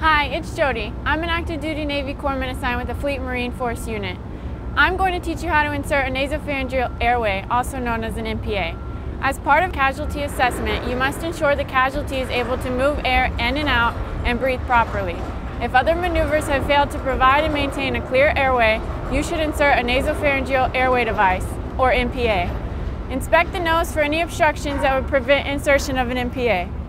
Hi, it's Jody. I'm an active duty Navy corpsman assigned with the Fleet Marine Force Unit. I'm going to teach you how to insert a nasopharyngeal airway, also known as an NPA. As part of casualty assessment, you must ensure the casualty is able to move air in and out and breathe properly. If other maneuvers have failed to provide and maintain a clear airway, you should insert a nasopharyngeal airway device, or NPA. Inspect the nose for any obstructions that would prevent insertion of an NPA.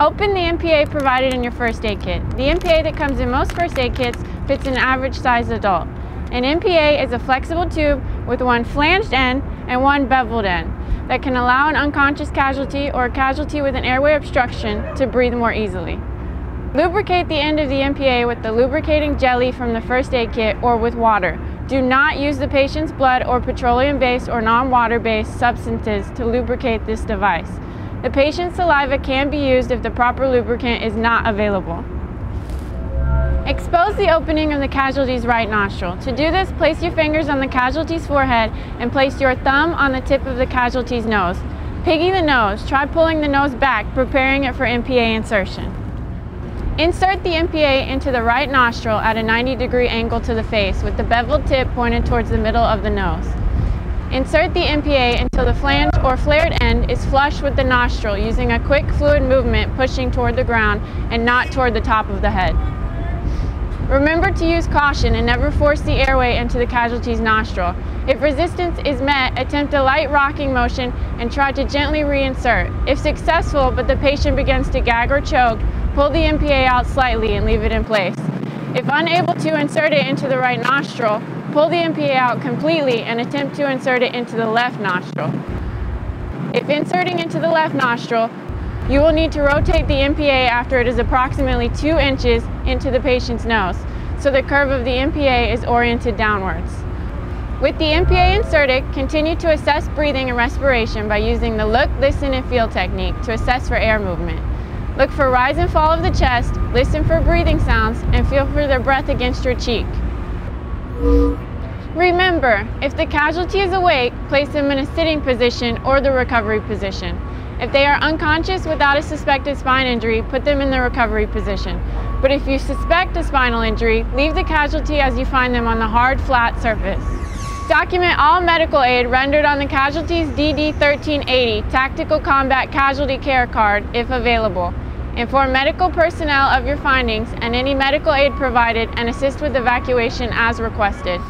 Open the NPA provided in your first aid kit. The NPA that comes in most first aid kits fits an average sized adult. An NPA is a flexible tube with one flanged end and one beveled end that can allow an unconscious casualty or a casualty with an airway obstruction to breathe more easily. Lubricate the end of the NPA with the lubricating jelly from the first aid kit or with water. Do not use the patient's blood or petroleum-based or non-water-based substances to lubricate this device. The patient's saliva can be used if the proper lubricant is not available. Expose the opening of the casualty's right nostril. To do this, place your fingers on the casualty's forehead and place your thumb on the tip of the casualty's nose. Piggy the nose. Try pulling the nose back, preparing it for NPA insertion. Insert the NPA into the right nostril at a 90 degree angle to the face with the beveled tip pointed towards the middle of the nose. Insert the NPA until the flange or flared end is flush with the nostril using a quick fluid movement pushing toward the ground and not toward the top of the head. Remember to use caution and never force the airway into the casualty's nostril. If resistance is met, attempt a light rocking motion and try to gently reinsert. If successful but the patient begins to gag or choke, pull the NPA out slightly and leave it in place. If unable to insert it into the right nostril, Pull the NPA out completely and attempt to insert it into the left nostril. If inserting into the left nostril, you will need to rotate the NPA after it is approximately 2 inches into the patient's nose, so the curve of the NPA is oriented downwards. With the NPA inserted, continue to assess breathing and respiration by using the look, listen, and feel technique to assess for air movement. Look for rise and fall of the chest, listen for breathing sounds, and feel for their breath against your cheek. Remember, if the casualty is awake, place them in a sitting position or the recovery position. If they are unconscious without a suspected spine injury, put them in the recovery position. But if you suspect a spinal injury, leave the casualty as you find them on the hard, flat surface. Document all medical aid rendered on the casualty's DD 1380 Tactical Combat Casualty Care Card, if available. Inform medical personnel of your findings and any medical aid provided and assist with evacuation as requested.